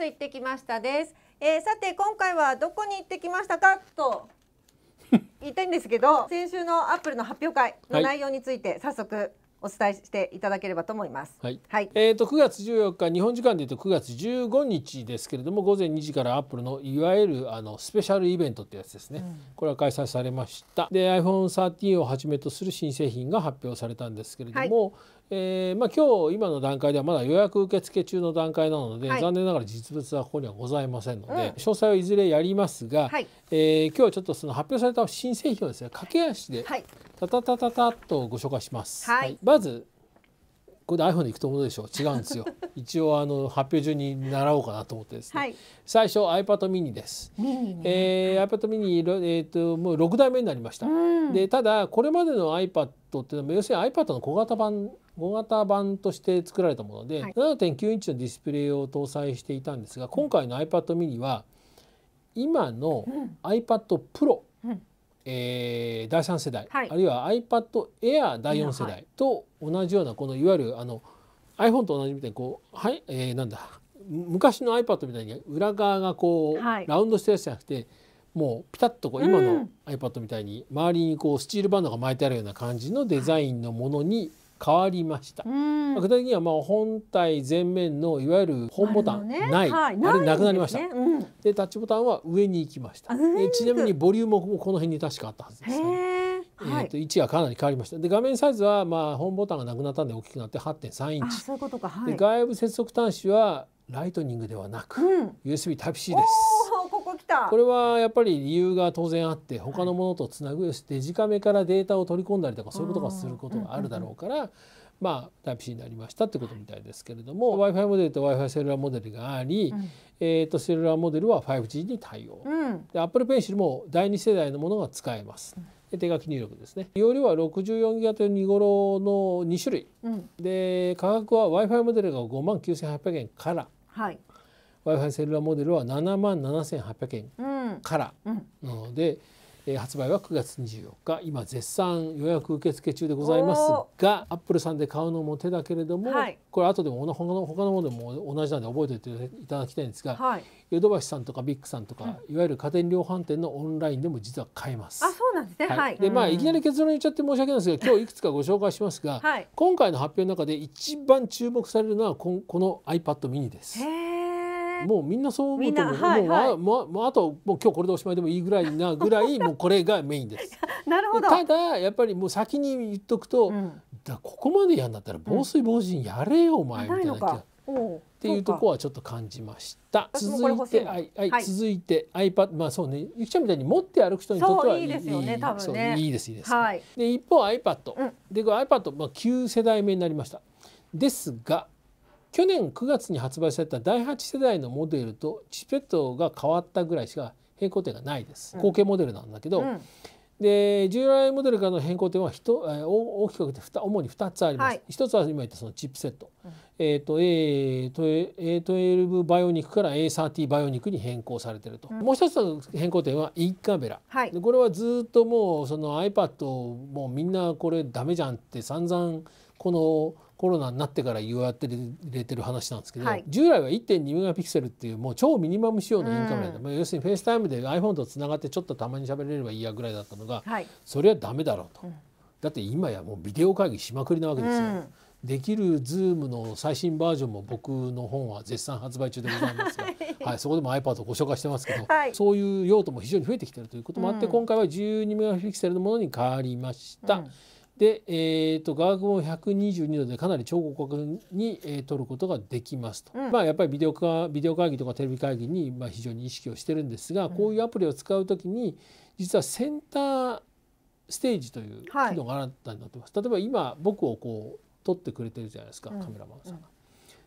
ス行ってきましたです、えーさて今回はどこに行ってきましたか？と。言いたいんですけど先週のアップルの発表会の内容について早速お伝えしていただければと思います。はい。はい。えー、と9月14日日本時間でいうと9月15日ですけれども午前2時からアップルのいわゆるあのスペシャルイベントってやつですね、これは開催されました。で iPhone13 をはじめとする新製品が発表されたんですけれども、えーまあ、今日今の段階ではまだ予約受付中の段階なので、はい。残念ながら実物はここにはございませんので、うん。詳細はいずれやりますが、はい。えー今日はちょっとその発表された新製品をですね駆け足ではいタタタタタっとご紹介します。はい。まずこれで iPhone でいくと思うでしょう。違うんですよ。一応あの発表順に習おうかなと思ってですね、はい。最初 iPad mini です、ミニね、えー iPad mini、えー、ともう6代目になりました、うん。でただこれまでの iPad っていうのは要するに iPad の小型版小型版として作られたもので、はい。7.9インチのディスプレイを搭載していたんですが今回の iPad mini は今の iPad Pro、うん。えー第3世代、はい。あるいは iPad Air 第4世は代と同じようなこのいわゆるあの iPhone と同じみたいにこうはい、えーなんだむ昔の iPad みたいに裏側がこう、はい。ラウンドしてるやつじゃなくてもうピタッとこう今のうん iPad みたいに周りにこうスチールバンドが巻いてあるような感じのデザインのものに変わりました。うんまあ具体的にはまあ本体前面のいわゆるホームボタンない、はいあれなくなりました。ですねうんでタッチボタンは上に行きました。ちなみにボリュームもこの辺に確かあったはずでへす、ね。え、ーと位置がかなり変わりました。で画面サイズはまあホームボタンがなくなったんで大きくなって8.3インあチ。はいで外部接続端子はライトニングではなく、うん USB Type C です。た。これはやっぱり理由が当然あって他のものとつなぐデジカメからデータを取り込んだりとかそういうことがすることがあるだろうからまあ Type-C になりましたってことみたいですけれども w i f i モデルと w i f i セルラーモデルがあり、うん。えー、とセルラーモデルは 5G に対応。うん。で Apple Pencil も第2世代のものが使えます。で手書き入力ですね。容量は64ギガという2頃の2種類。うん。で価格は Wi-Fi モデルが5万9800円から。はい Wi-Fi セルラーモデルは7万7800円うん。から。うん。なので、えー発売は9月24日。今絶賛予約受付中でございますがアップルさんで買うのも手だけれども、はい。これ後でも他の他のものでも同じなんで覚えておいていただきたいんですがはい。ヨドバシさんとかビッグさんとか、いわゆる家電量販店のオンラインでも実は買えます。あそうなんですね。はい。でまあうんいきなり結論言っちゃって申し訳ないんですが今日いくつかご紹介しますが、はい今回の発表の中で一番注目されるのはこんこの iPad mini です。もうみんなそう思うと思う。みんなはいもうあともう今日これでおしまいでもいいぐらいなぐらいもうこれがメインです。なるほど。ただやっぱりもう先に言っとくと、うん。だここまでやんだったら防水防塵やれよお前みたいなっていうとこはちょっと感じました。続いてはい、はいはい。続いて iPad まあそうねゆきちゃんみたいに持って歩く人にとってはいいですよね多分ね。いいですいいです。はい。で一方 iPad、うん。でこれ iPad、まあ、9世代目になりました。ですが去年9月に発売された第8世代のモデルとチップセットが変わったぐらいしか変更点がないです。うん。後継モデルなんだけど、うん。で従来モデルからの変更点はひと、えー大大きく分けて主に2つあります、はい。一つは今言ったそのチップセット、うん。えー、と A12 バイオニックから A30 バイオニックに変更されていると、うん。もう一つの変更点はインカメラ。はい。でこれはずっともうその iPad をもうみんなこれダメじゃんって散々このコロナになってから言われてれてる話なんですけど、はい。従来は1.2メガピクセルっていうもう超ミニマム仕様のインカメラで、うん。まあ要するに FaceTime で iPhone とつながってちょっとたまに喋れればいいやぐらいだったのがはい。それはダメだろうと、うん。だって今やもうビデオ会議しまくりなわけですよ。うん。できる Zoom の最新バージョンも僕の本は絶賛発売中でございますが、はい、そこでも iPad をご紹介してますけど、はい。そういう用途も非常に増えてきているということもあって、うん。今回は12メガピクセルのものに変わりました。うんで、えー、と画角も122度でかなり超広角に、えー撮ることができますと、うん。まあやっぱりビデオかビデオ会議とかテレビ会議に、まあ、非常に意識をしてるんですが、こういうアプリを使うときに実はセンターステージというはい。機能が新たになってます、例えば今僕をこう撮ってくれてるじゃないですか、うん。カメラマンさんが。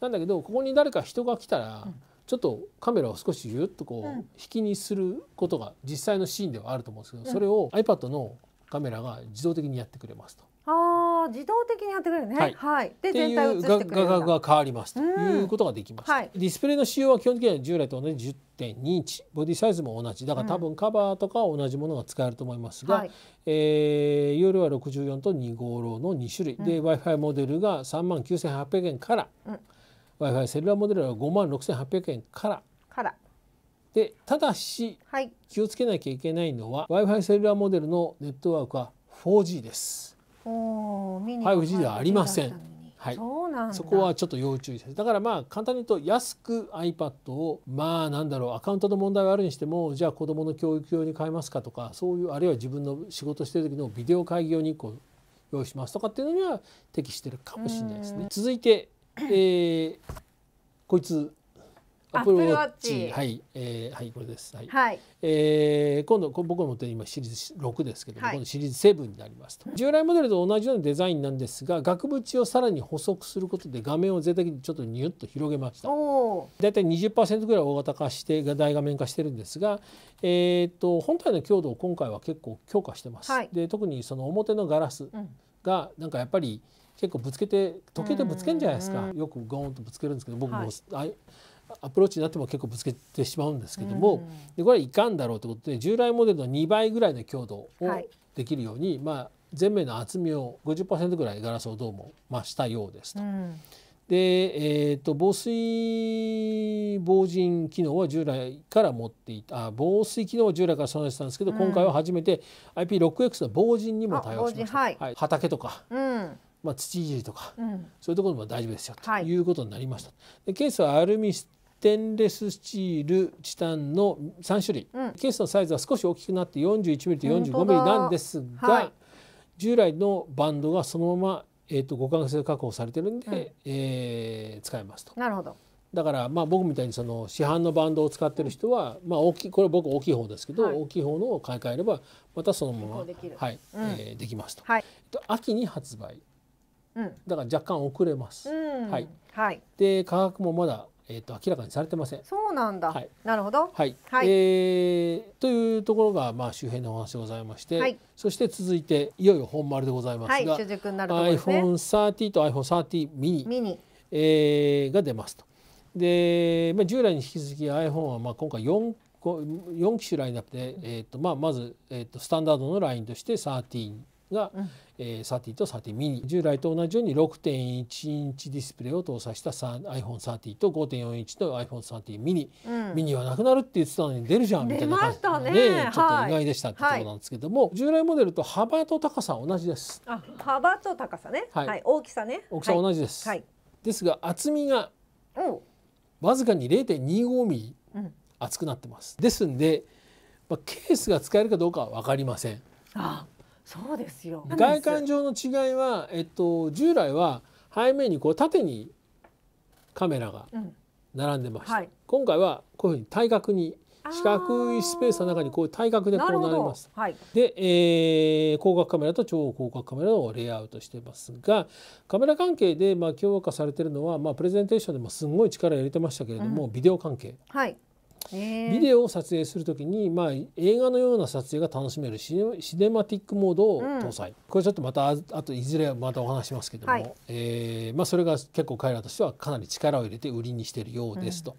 なんだけどここに誰か人が来たら、うん。ちょっとカメラを少しギュッとこう、うん。引きにすることが実際のシーンではあると思うんですけど、うん。それを iPad のカメラが自動的にやってくれますと。ああ自動的にやってくれるね。はい。はい。でってい全体を映うしてくれる画角が変わりますと。うん。いうことができます。はい。ディスプレイの仕様は基本的には従来と同じ10.2インチ。ボディサイズも同じ。だから多分カバーとかは同じものが使えると思いますが、はい。えー容量は64と256の2種類、で w i f i モデルが3万9800円から、うん。W i f i セルラーモデルは5万6800円から。からでただしはい。気をつけなきゃいけないのは w i f i セルラーモデルのネットワークは 4G です。おーミニ 5G ではありません。5G だったのにはい。そうなんだ。そこはちょっと要注意です。だからまあ簡単に言うと安く iPad をまあなんだろうアカウントの問題はあるにしてもじゃあ子どもの教育用に買いますかとかそういうあるいは自分の仕事してる時のビデオ会議用に1個用意しますとかっていうのには適してるかもしれないですね。続いて、えーこいつ Apple Apple Watch Watch はい、えーはいこれです。はい。はい。えー今度こ僕が持ってる今シリーズ6ですけども、はい。今度シリーズ7になりますと。従来モデルと同じようなデザインなんですが額縁をさらに補足することで画面を全体的にちょっとニュッと広げました。だいたい20%ぐらい大型化して大画面化してるんですが、えー、と本体の強度を今回は結構強化してます、はい。で特にその表のガラスうん。がなんかやっぱり結構ぶつけて時計でぶつけるんじゃないですか。うんよくゴーンとぶつけるんですけど僕も、はいアプローチになっても結構ぶつけてしまうんですけども、うん。でこれはいかんだろうということで従来モデルの2倍ぐらいの強度をはい。できるように、まあ、前面の厚みを50%ぐらいガラスをどうも増したようですと。うん。で、えー、と防水防塵機能は従来から持っていたあ防水機能は従来から備えてたんですけど、うん。今回は初めて IP6X の防塵にも対応しました、あ防塵はい。畑とか、うんまあ、土いじりとかうん。そういうところでも大丈夫ですよはい。ということになりました。でケースはアルミステンレススチールチタンの3種類、うん。ケースのサイズは少し大きくなって 41mm と本 45mm 当だなんですが、はい。従来のバンドがそのまま、えー、と互換性確保されてるんで、うん。えー使えますと。なるほど。だからまあ僕みたいにその市販のバンドを使ってる人は、まあ大きいこれ僕大きい方ですけど、はい。大きい方のを買い替えればまたそのままはい、うん。えーできますと。はい。えっと秋に発売。うんだから若干遅れます。うん。はい。はい。で価格もまだ、えー、と明らかにされてません。そうなんだ。はい。なるほど。はい、はい。えーというところがまあ周辺のお話でございまして、はい。そして続いていよいよ本丸でございますが、はい主軸になるところですね。iPhone30 と iPhone30 mini ミニ。えーが出ますと。で、まあ、従来に引き続き iPhone はまあ今回 4, 個4機種ラインナップで、えーとまあ、まず、えー、とスタンダードのラインとして13が、うん。えー、30と30ミニ従来と同じように6.1インチディスプレイを搭載したさ iPhone30 と5.4インチの iPhone30 ミニ、うん。ミニはなくなるって言ってたのに出るじゃんみたいな感じ。出ましたね。でちょっとはい意外でしたってところなんですけども、従来モデルと幅と高さは同じです。あ幅と高さね。はい。はい。大きさね。大きさは同じです、はい。ですが厚みがおわずかに0.25ミリうん。厚くなってます。ですんで、まあ、ケースが使えるかどうかは分かりません。あそうですよ。外観上の違いは、えっと、従来は背面にこう縦にカメラがうん。並んでました、はい。今回はこういうふうに対角に四角いスペースの中にこう対角でこう並びます。はい。で、えー広角カメラと超広角カメラをレイアウトしてますがカメラ関係でまあ強化されてるのは、まあ、プレゼンテーションでもすんごい力を入れてましたけれども、ビデオ関係。はい。えビデオを撮影するときに、まあ、映画のような撮影が楽しめるシネシネマティックモードを搭載、これちょっとまたああといずれまたお話しますけども、はい。えーまあ、それが結構彼らとしてはかなり力を入れて売りにしているようですと。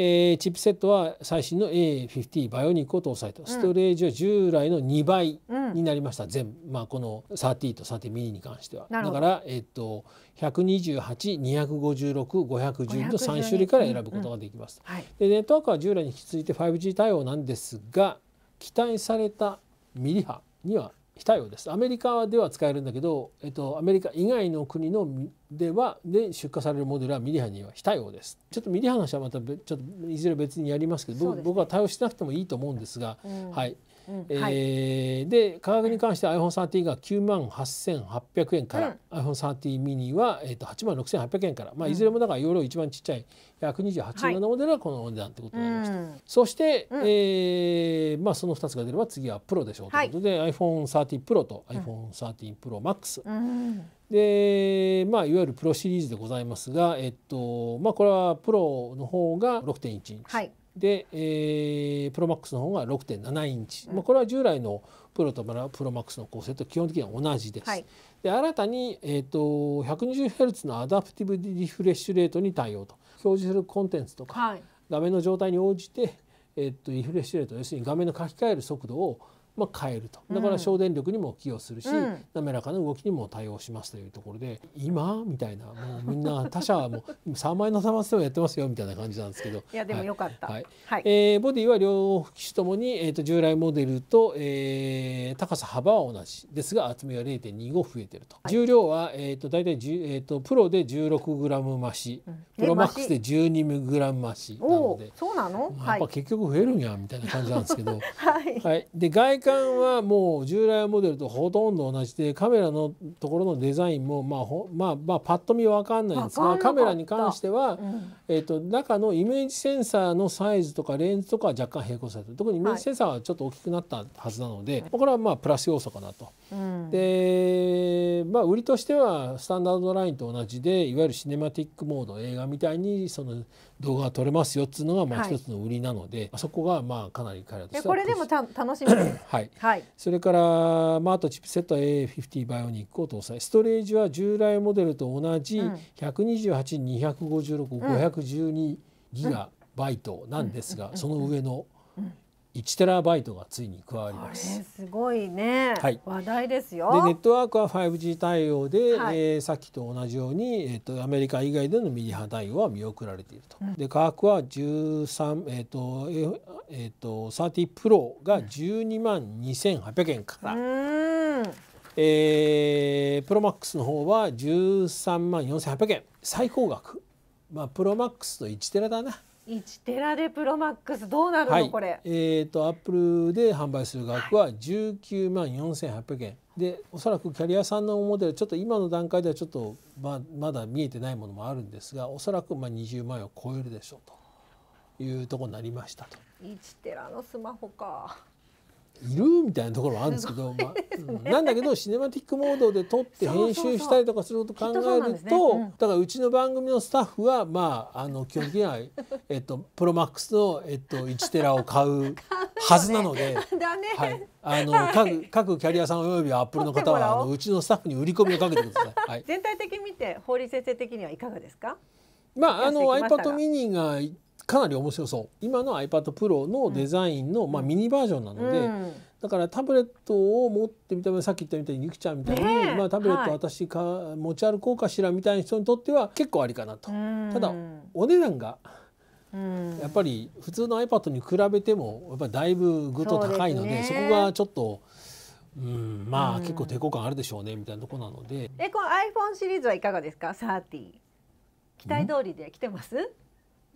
えーチップセットは最新の A50 バイオニックを搭載と。ストレージは従来の2倍うん。になりました、全まあ、この30と30ミニに関しては。だから、えっと1282565110の3種類から選ぶことができます。はい。でネットワークは従来に引き続いて 5G 対応なんですが期待されたミリ波には非対応です。アメリカでは使えるんだけど、えっと、アメリカ以外の国のみではで出荷されるモデルはミリ波には非対応です。ちょっとミリ波の話はまたべちょっといずれ別にやりますけど僕は対応しなくてもいいと思うんですが、うん。はいうんえはい。ーで価格に関して iPhone30 が9万8800円から、iPhone30 ミニは、えー、と8万6800円から、まあ、いずれもだから容量一番ちっちゃい128円のモデルはこのお値段ってことになりました。うん。そして、うん。えーまあ、その2つが出れば次はプロでしょうということで、 iPhone13 Pro と iPhone13 Pro Max、うん。で、まあ、いわゆるプロシリーズでございますが、えっとまあ、これはプロの方が6.1インチ、はいで、えー、 Pro Max の方が6.7インチ、まあ、これは従来のプロと Pro Max の構成と基本的には同じです。はい。で新たに、えー、と 120Hz のアダプティブリフレッシュレートに対応と。表示するコンテンツとかはい。画面の状態に応じて、えー、とリフレッシュレート要するに画面の書き換える速度をまあ、変えると。だから省電力にも寄与するし、うん。滑らかな動きにも対応しますというところで今？みたいな。もうみんな他社はもう3万円の端末でもやってますよみたいな感じなんですけど。いやでもはい。よかった。はい。はい。えーボディは両機種ともに、えー、と従来モデルと、えー高さ幅は同じですが厚みは0.25増えてると、はい。重量は、えー、と大体10、えー、とプロで 16g 増し、うん。プロマックスでえ 12g 増しなので、そうなの？やはい。っぱ。結局増えるんやみたいな感じなんですけど。はい。はい、で外観はもう従来モデルとほとんど同じでカメラのところのデザインもまあほまあまあパッと見わかんないんですがカメラに関しては、うんえー、と中のイメージセンサーのサイズとかレンズとかは若干並行されてる特にイメージセンサーはちょっと大きくなったはずなので、これはまあプラス要素かなと。うん。でまあ売りとしてはスタンダードラインと同じでいわゆるシネマティックモード映画みたいにその動画が撮れますよっつうのがまあはい。一つの売りなので、そこがまあかなり彼らとしてはえこれでもた楽しみです。ュ はい。はい。それから、まあ、あとチップセットは A50 バイオニックを搭載。ストレージは従来モデルと同じうん。128256,512ギガバイトなんですが、うん。その上のうん1テラバイトがついに加わります。すごいね。はい話題ですよ。でネットワークは 5G 対応で、はいえーさっきと同じように、えー、とアメリカ以外でのミリ波対応は見送られていると。うんで価格は13えっ、とええー、と30 Pro が12万2800円かうら、ーん。えー、プロマックスの方は13万4800円最高額まあプロマックスと1テラだな1テラでプロマックスどうなるの、はいこれ？えー、とアップルで販売する額は19万4800円でおそらくキャリアさんのモデルちょっと今の段階ではちょっとままだ見えてないものもあるんですがおそらくまあ20万円を超えるでしょうというところになりましたと。1テラのスマホか。いるみたいなところもあるんですけど、まあうん。なんだけどシネマティックモードで撮って編集したりとかすることを考えるんですねうん。とだからうちの番組のスタッフはまああの基本的には、えっと、プロマックスの、えっと、1テラを買うはずなので。はい、あの、はい。各各キャリアさんおよびアップルの方はあのう。ちのスタッフに売り込みをかけてください。はい、全体的に見て堀先生的にはいかがですか？まああの iPad が。mini がかなり面白そう今の iPad Pro のデザインの、まあ、ミニバージョンなので、うんだからタブレットを持ってみたらさっき言ったみたいにゆきちゃんみたいに、ねえまあ、タブレットはい私か、持ち歩こうかしらみたいな人にとっては結構ありかなと。うんただお値段がうんやっぱり普通の iPad に比べてもやっぱりだいぶぐっと高いのでそそこがちょっと、うん、まあ、うん結構抵抗感あるでしょうねみたいなところなので。えこの iPhone シリーズはいかがですか？30。期待通りで来てます？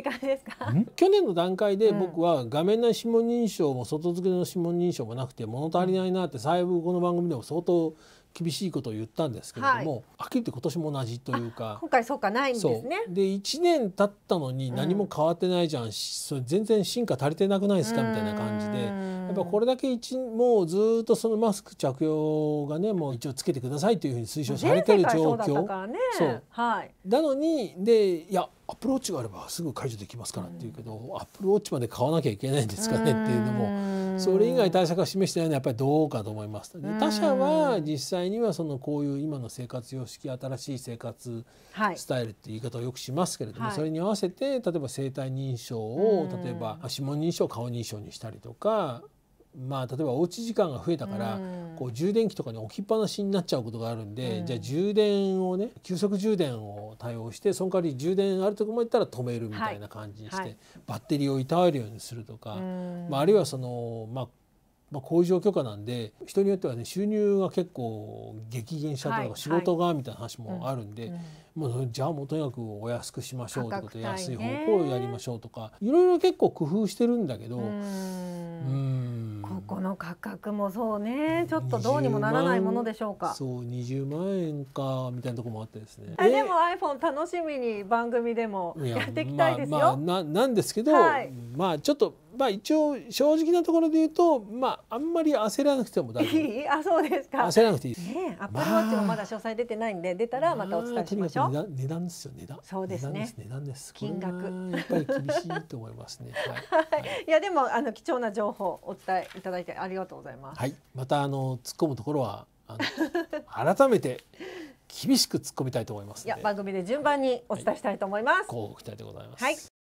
って感じですか？去年の段階でうん。僕は画面内指紋認証も外付けの指紋認証もなくて物足りないなって細部この番組でも相当厳しいことを言ったんですけれども、はっきり言って今年も同じというか。今回そうかないんですね。で1年経ったのに何も変わってないじゃん、しそれ全然進化足りてなくないですかみたいな感じでやっぱこれだけ一もうずっとそのマスク着用がねもう一応つけてくださいというふうに推奨されてる状況。そうはい。なのにでいやアップルウォッチがあればすぐ解除できますからっていうけど、アップルウォッチまで買わなきゃいけないんですかねっていうのも。もそれ以外対策が示してないのはやっぱりどうかと思います。でうん。他社は実際にはそのこういう今の生活様式新しい生活はい。スタイルっていう言い方をよくしますけれども、はい。それに合わせて例えば生体認証をうん。例えば指紋認証顔認証にしたりとかまあ例えばおうち時間が増えたからうん。こう充電器とかに置きっぱなしになっちゃうことがあるんで、うん。じゃあ充電をね急速充電を対応してその代わり充電あるところまで行ったら止めるみたいな感じにして、バッテリーをいたわるようにするとか、うん。まあ、あるいはそのまあまあ、こういう状況下なんで人によってはね収入が結構激減しちゃったとか、はい。仕事がみたいな話もあるんで、うんもうじゃあもうとにかくお安くしましょうということで価格安い方向をやりましょうとかいろいろ結構工夫してるんだけどここの価格もそうねちょっとどうにもならないものでしょうか。そう20万円かみたいなところもあってですね。あでも iPhone 楽しみに番組でもいやっていきたいですよ。まあまあ、ななんですけど、はいまあちょっとまあ一応正直なところで言うとまああんまり焦らなくても大丈夫いい あそうですか。焦らなくていいです。ねえ、アップルウォッチもまだ詳細出てないんで、出たらまたお伝えしましょう。値段？値段？ですよ値段？そうですね値段です。金額やっぱり厳しいと思いますね。はい。はいいやでもあの貴重な情報お伝えいただいてありがとうございます。はい、またあの突っ込むところはあの改めて厳しく突っ込みたいと思いますいや番組で順番にお伝えしたいと思います。こう期待でございます。はい